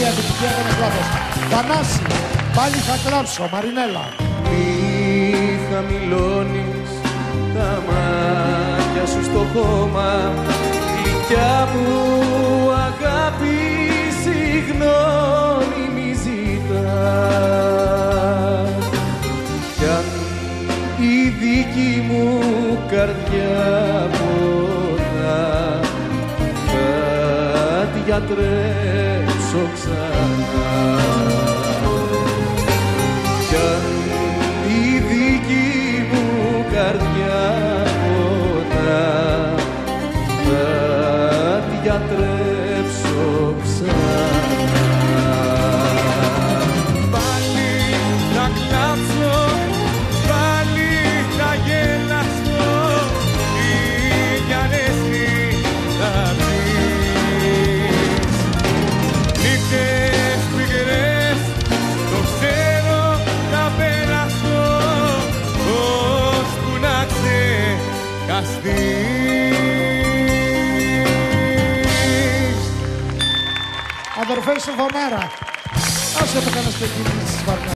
η επιτυχία δεν είναι λάθος. Θανάση, πάλι θα κλάψω, Μαρινέλα. Μη χαμηλώνεις τα μάτια σου στο χώμα γλυκιά μου αγάπης συγγνώμη μη ζητάς κι αν η δική μου καρδιά πονά θα τη γιατρέψω ξανά. Κι αν η δική μου καρδιά πονά θα τη γιατρέψω ξανά ξεχαστείς Αδερφέ Σοφομέρα. Άσε το κανένα στο κίνηση της Βαρνά.